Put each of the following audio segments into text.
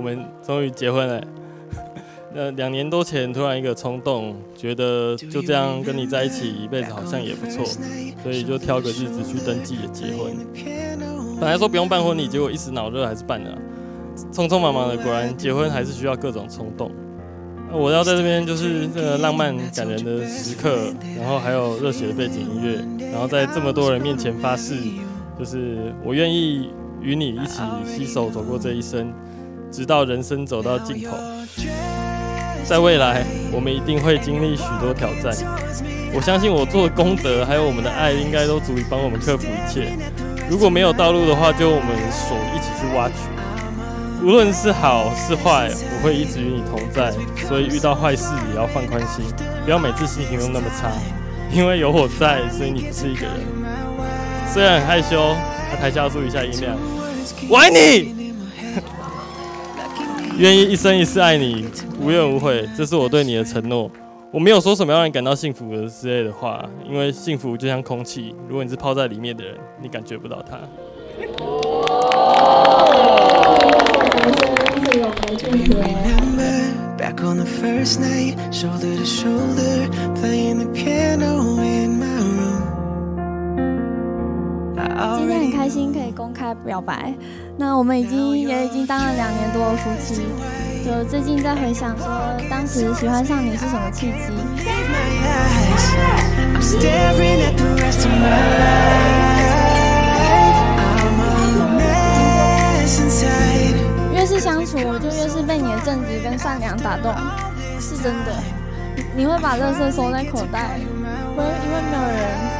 我们终于结婚了。那两年多前突然一个冲动，觉得就这样跟你在一起一辈子好像也不错，所以就挑个日子去登记结婚。本来说不用办婚礼，结果一时脑热还是办了。匆匆忙忙的，果然结婚还是需要各种冲动。我要在这边就是这个浪漫感人的时刻，然后还有热血的背景音乐，然后在这么多人面前发誓，就是我愿意与你一起携手走过这一生，直到人生走到尽头。在未来，我们一定会经历许多挑战。我相信我做的功德，还有我们的爱，应该都足以帮我们克服一切。如果没有道路的话，就我们手一起去挖掘。无论是好是坏，我会一直与你同在。所以遇到坏事也要放宽心，不要每次心情都那么差。因为有我在，所以你不是一个人。虽然很害羞，在台下注意一下音量。我爱你。愿意一生一世爱你，无怨无悔，这是我对你的承诺。我没有说什么让你感到幸福的之类的话，因为幸福就像空气，如果你是泡在里面的人，你感觉不到它。心可以公开表白，那我们已经也已经当了两年多的夫妻，就最近在回想说当时喜欢上你是什么契机。越是相处，我就越是被你的正直跟善良打动，是真的。你会把垃圾收在口袋，会因为没有人。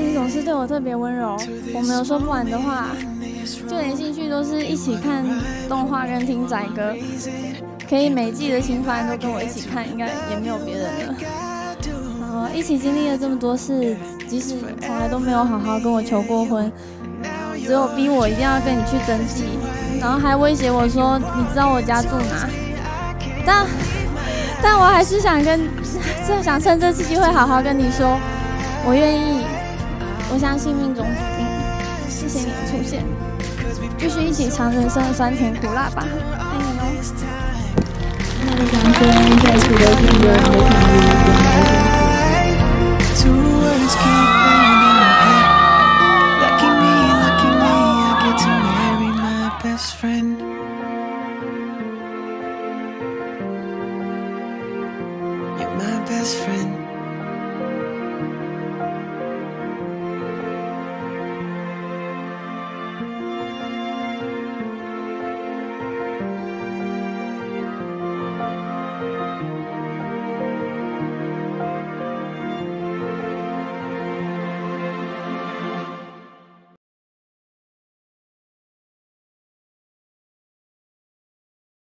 你总是对我特别温柔，我没有说不完的话。就连兴趣都是一起看动画跟听仔歌，可以每季的新番都跟我一起看，应该也没有别人了。然后一起经历了这么多事，即使从来都没有好好跟我求过婚，只有逼我一定要跟你去登记，然后还威胁我说你知道我家住哪，但但我还是想跟，就想趁这次机会好好跟你说，我愿意，我相信命中注定。谢谢你的出现。继续一起尝人生的酸甜苦辣吧，爱你哦。那我想说，在取得自由和 my best friend.